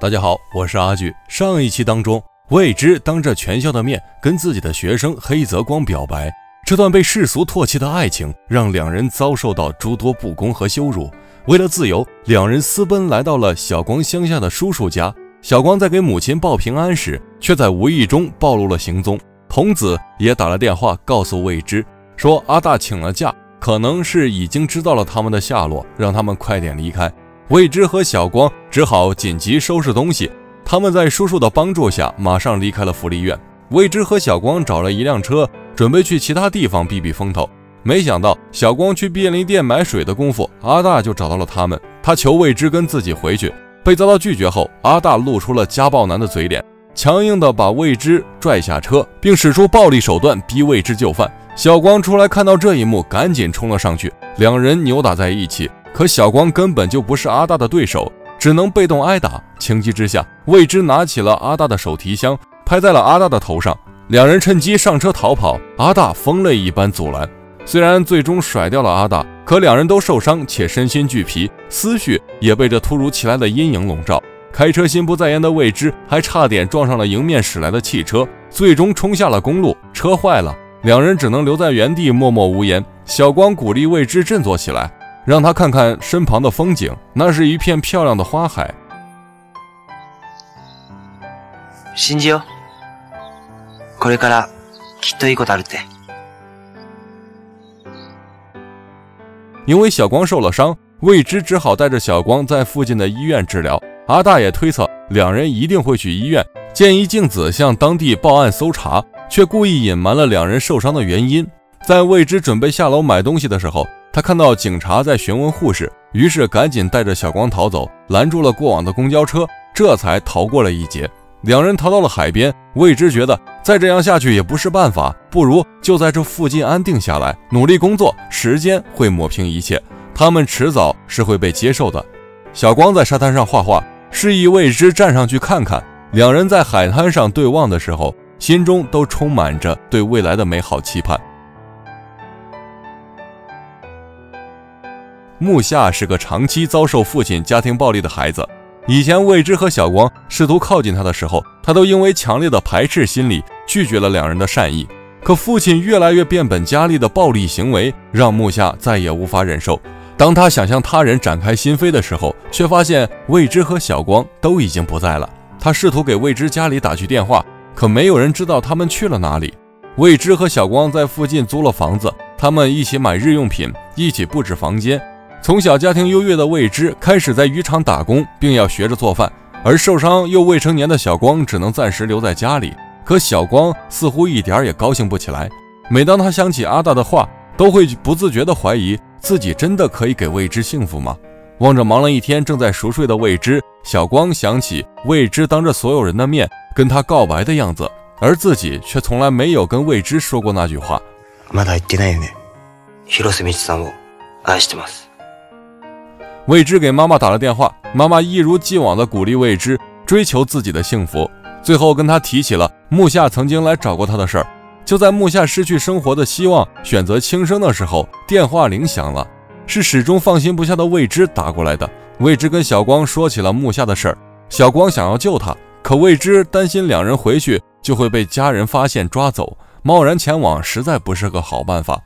大家好，我是阿巨。上一期当中，未知当着全校的面跟自己的学生黑泽光表白，这段被世俗唾弃的爱情让两人遭受到诸多不公和羞辱。为了自由，两人私奔来到了小光乡下的叔叔家。小光在给母亲报平安时，却在无意中暴露了行踪。童子也打了电话告诉未知，说阿大请了假，可能是已经知道了他们的下落，让他们快点离开。未知和小光只好紧急收拾东西。他们在叔叔的帮助下，马上离开了福利院。未知和小光找了一辆车，准备去其他地方避避风头。没想到，小光去便利店买水的功夫，阿大就找到了他们。他求未知跟自己回去，被遭到拒绝后，阿大露出了家暴男的嘴脸，强硬的把未知拽下车，并使出暴力手段逼未知就范。小光出来看到这一幕，赶紧冲了上去，两人扭打在一起。可小光根本就不是阿大的对手，只能被动挨打。情急之下，未知拿起了阿大的手提箱，拍在了阿大的头上。两人趁机上车逃跑，阿大疯了一般阻拦。虽然最终甩掉了阿大，可两人都受伤且身心俱疲，思绪也被这突如其来的阴影笼罩。开车心不在焉的未知还差点撞上了迎面驶来的汽车，最终冲下了公路。车坏了，两人只能留在原地默默无言。小光鼓励未知振作起来。让他看看身旁的风景，那是一片漂亮的花海。信じよ。これからきっといいことあるって。因为小光受了伤，未知只好带着小光在附近的医院治疗。阿大爷推测两人一定会去医院，建议静子向当地报案搜查，却故意隐瞒了两人受伤的原因。在未知准备下楼买东西的时候。 他看到警察在询问护士，于是赶紧带着小光逃走，拦住了过往的公交车，这才逃过了一劫。两人逃到了海边，未知觉得再这样下去也不是办法，不如就在这附近安定下来，努力工作，时间会抹平一切，他们迟早是会被接受的。小光在沙滩上画画，示意未知站上去看看。两人在海滩上对望的时候，心中都充满着对未来的美好期盼。木下是个长期遭受父亲家庭暴力的孩子。以前未知和小光试图靠近他的时候，他都因为强烈的排斥心理拒绝了两人的善意。可父亲越来越变本加厉的暴力行为让木下再也无法忍受。当他想向他人展开心扉的时候，却发现未知和小光都已经不在了。他试图给未知家里打去电话，可没有人知道他们去了哪里。未知和小光在附近租了房子，他们一起买日用品，一起布置房间。从小家庭优越的未知开始在渔场打工，并要学着做饭，而受伤又未成年的小光只能暂时留在家里。可小光似乎一点也高兴不起来。每当他想起阿大的话，都会不自觉地怀疑自己真的可以给未知幸福吗？望着忙了一天正在熟睡的未知，小光想起未知当着所有人的面跟他告白的样子，而自己却从来没有跟未知说过那句话。まだ言ってないよね。広瀬美智さんを愛してます。 未知给妈妈打了电话，妈妈一如既往地鼓励未知追求自己的幸福，最后跟他提起了木下曾经来找过他的事儿。就在木下失去生活的希望，选择轻生的时候，电话铃响了，是始终放心不下的未知打过来的。未知跟小光说起了木下的事儿，小光想要救他，可未知担心两人回去就会被家人发现抓走，贸然前往实在不是个好办法。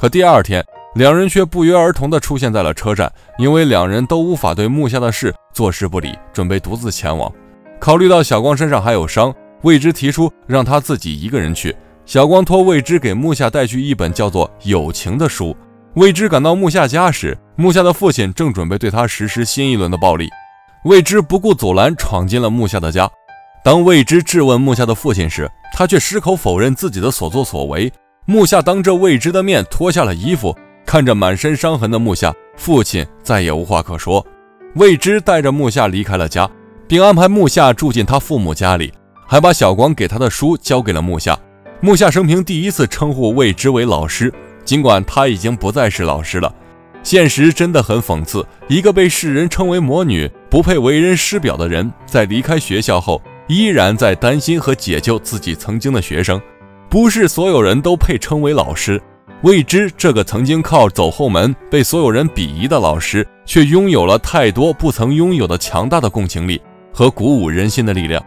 可第二天。两人却不约而同地出现在了车站，因为两人都无法对木下的事坐视不理，准备独自前往。考虑到小光身上还有伤，未知提出让他自己一个人去。小光托未知给木下带去一本叫做《友情》的书。未知赶到木下家时，木下的父亲正准备对他实施新一轮的暴力。未知不顾阻拦，闯进了木下的家。当未知质问木下的父亲时，他却矢口否认自己的所作所为。木下当着未知的面脱下了衣服。看着满身伤痕的木下，父亲再也无话可说。未知带着木下离开了家，并安排木下住进他父母家里，还把小光给他的书交给了木下。木下生平第一次称呼未知为老师，尽管他已经不再是老师了。现实真的很讽刺：一个被世人称为魔女、不配为人师表的人，在离开学校后，依然在担心和解救自己曾经的学生。不是所有人都配称为老师。未知这个曾经靠走后门被所有人鄙夷的老师，却拥有了太多不曾拥有的强大的共情力。和鼓舞人心的力量，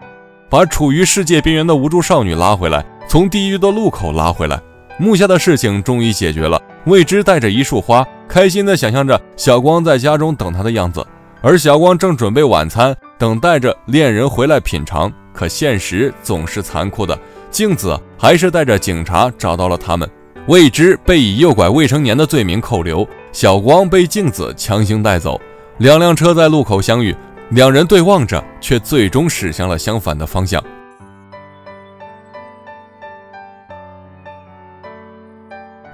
把处于世界边缘的无助少女拉回来，从地狱的路口拉回来。木下的事情终于解决了，未知带着一束花，开心地想象着小光在家中等他的样子，而小光正准备晚餐，等待着恋人回来品尝。可现实总是残酷的，镜子还是带着警察找到了他们。未知被以诱拐未成年的罪名扣留，小光被镜子强行带走。两辆车在路口相遇，两人对望着，却最终驶向了相反的方向。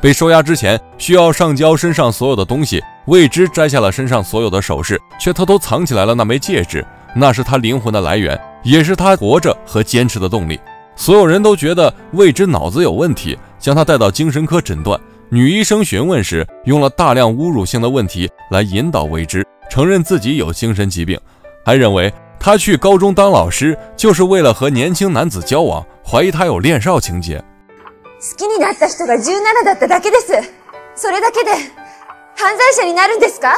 被收押之前，需要上交身上所有的东西。未知摘下了身上所有的首饰，却偷偷藏起来了那枚戒指。那是他灵魂的来源，也是他活着和坚持的动力。所有人都觉得未知脑子有问题，将他带到精神科诊断。女医生询问时，用了大量侮辱性的问题来引导未知承认自己有精神疾病，还认为他去高中当老师就是为了和年轻男子交往，怀疑他有恋少情节。好きになった人が17だっただけです。それだけで犯罪者になるんですか？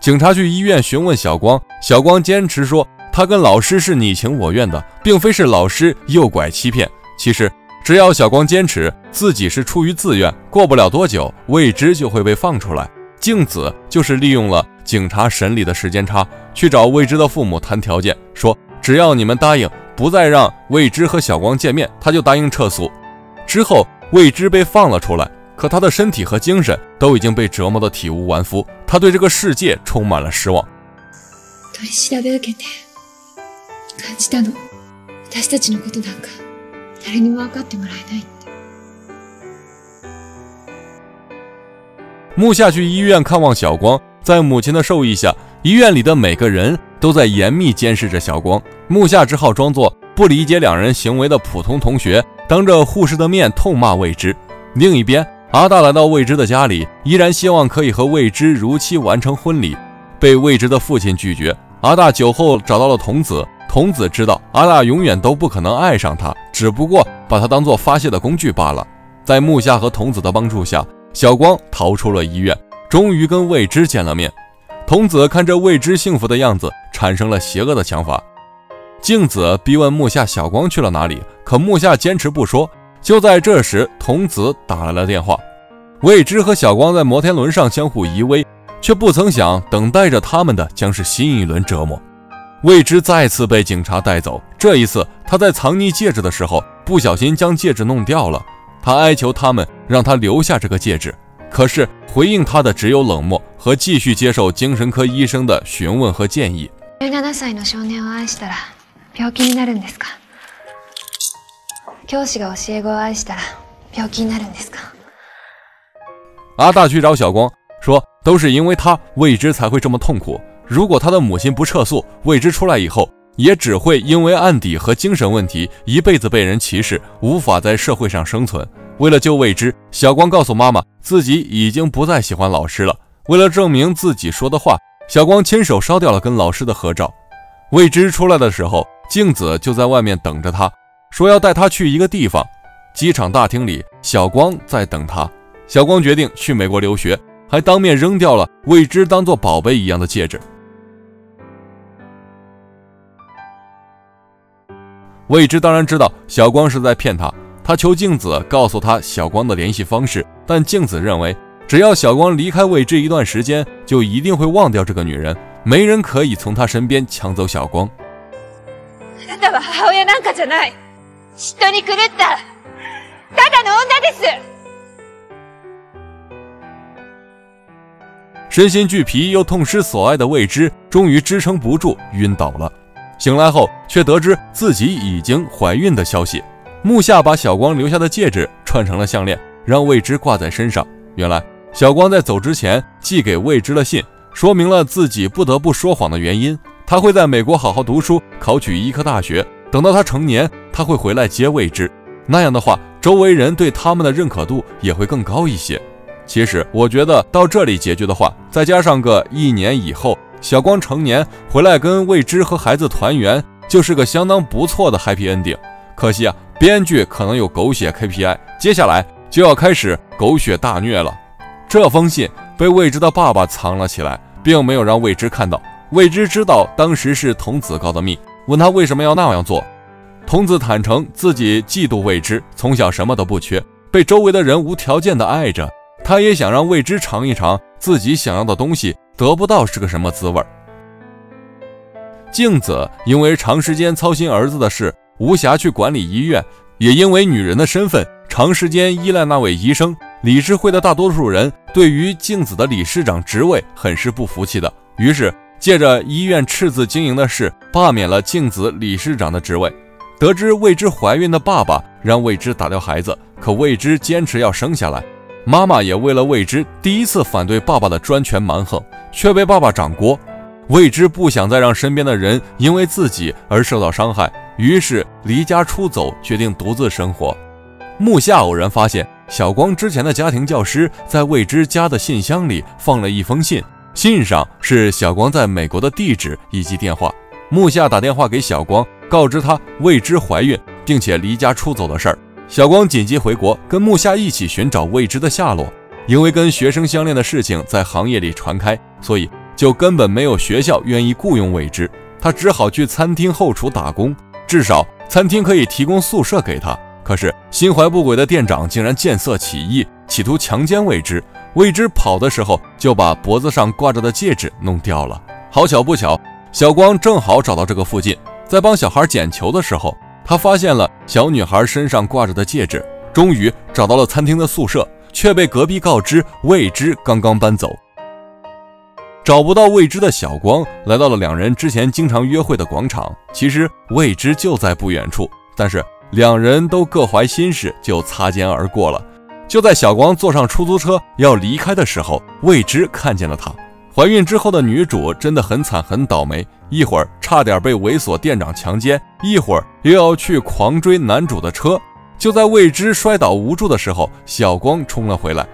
警察去医院询问小光，小光坚持说他跟老师是你情我愿的，并非是老师诱拐欺骗。其实 只要小光坚持自己是出于自愿，过不了多久，未知就会被放出来。静子就是利用了警察审理的时间差，去找未知的父母谈条件，说只要你们答应不再让未知和小光见面，他就答应撤诉。之后，未知被放了出来，可他的身体和精神都已经被折磨得体无完肤，他对这个世界充满了失望。取り調べ受けて感じたの私たちのことなんか 誰にも分かってもらえないって。木下去医院看望小光，在母亲的授意下，医院里的每个人都在严密监视着小光。木下只好装作不理解两人行为的普通同学。当着护士的面痛骂未知。另一边，阿大来到未知的家里，依然希望可以和未知如期完成婚礼，被未知的父亲拒绝。阿大酒后找到了童子，童子知道阿大永远都不可能爱上他， 只不过把他当做发泄的工具罢了。在木下和童子的帮助下，小光逃出了医院，终于跟未知见了面。童子看着未知幸福的样子，产生了邪恶的想法。镜子逼问木下小光去了哪里，可木下坚持不说。就在这时，童子打来了电话。未知和小光在摩天轮上相互依偎，却不曾想，等待着他们的将是新一轮折磨。未知再次被警察带走，这一次他在藏匿戒指的时候不小心将戒指弄掉了。他哀求他们让他留下这个戒指，可是回应他的只有冷漠和继续接受精神科医生的询问和建议。病気になるんですか？教師が教え子を愛したら病気になるんですか？阿大去找小光，说都是因为他未知才会这么痛苦。 如果他的母亲不撤诉，未知出来以后也只会因为案底和精神问题，一辈子被人歧视，无法在社会上生存。为了救未知，小光告诉妈妈自己已经不再喜欢老师了。为了证明自己说的话，小光亲手烧掉了跟老师的合照。未知出来的时候。镜子就在外面等着他，说要带他去一个地方。机场大厅里，小光在等他。小光决定去美国留学，还当面扔掉了未知当做宝贝一样的戒指。未知当然知道小光是在骗他，他求镜子告诉他小光的联系方式，但镜子认为只要小光离开未知一段时间，就一定会忘掉这个女人，没人可以从他身边抢走小光。なたは母親なんかじゃない。嫉妬に狂った、ただの女です。身心俱疲又痛失所爱的未知，终于支撑不住，晕倒了。 醒来后，却得知自己已经怀孕的消息。木下把小光留下的戒指串成了项链，让未知挂在身上。原来，小光在走之前寄给未知的信，说明了自己不得不说谎的原因。他会在美国好好读书，考取医科大学。等到他成年，他会回来接未知。那样的话，周围人对他们的认可度也会更高一些。其实，我觉得到这里结局的话，再加上个一年以后，小光成年回来跟未知和孩子团圆，就是个相当不错的 happy ending。可惜啊，编剧可能有狗血 KPI，接下来就要开始狗血大虐了。这封信被未知的爸爸藏了起来，并没有让未知看到。未知知道当时是童子告的密，问他为什么要那样做。童子坦诚自己嫉妒未知，从小什么都不缺，被周围的人无条件的爱着。他也想让未知尝一尝自己想要的东西得不到是个什么滋味。镜子因为长时间操心儿子的事，无暇去管理医院，也因为女人的身份，长时间依赖那位医生。理事会的大多数人对于镜子的理事长职位很是不服气的，于是借着医院赤字经营的事，罢免了镜子理事长的职位。得知未知怀孕的爸爸让未知打掉孩子，可未知坚持要生下来。妈妈也为了未知第一次反对爸爸的专权蛮横，却被爸爸掌锅。未知不想再让身边的人因为自己而受到伤害，于是离家出走，决定独自生活。木下偶然发现小光之前的家庭教师在未知家的信箱里放了一封信，信上是小光在美国的地址以及电话。木下打电话给小光，告知他未知怀孕并且离家出走的事儿。小光紧急回国，跟木下一起寻找未知的下落。因为跟学生相恋的事情在行业里传开，所以。就根本没有学校愿意雇佣未知，他只好去餐厅后厨打工，至少餐厅可以提供宿舍给他。可是心怀不轨的店长竟然见色起意，企图强奸未知。未知跑的时候就把脖子上挂着的戒指弄掉了。好巧不巧，小光正好找到这个附近，在帮小孩捡球的时候，他发现了小女孩身上挂着的戒指。终于找到了餐厅的宿舍，却被隔壁告知未知刚刚搬走。找不到未知的小光来到了两人之前经常约会的广场，其实未知就在不远处，但是两人都各怀心事，就擦肩而过了。就在小光坐上出租车要离开的时候，未知看见了他。怀孕之后的女主真的很惨很倒霉，一会儿差点被猥琐店长强奸，一会儿又要去狂追男主的车。就在未知摔倒无助的时候，小光冲了回来。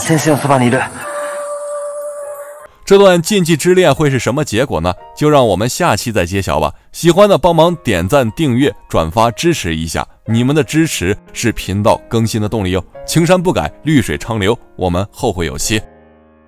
先生そばにいる。 这段禁忌之恋会是什么结果呢？就让我们下期再揭晓吧。喜欢的帮忙点赞、订阅、转发支持一下，你们的支持是频道更新的动力哟。青山不改，绿水长流，我们后会有期。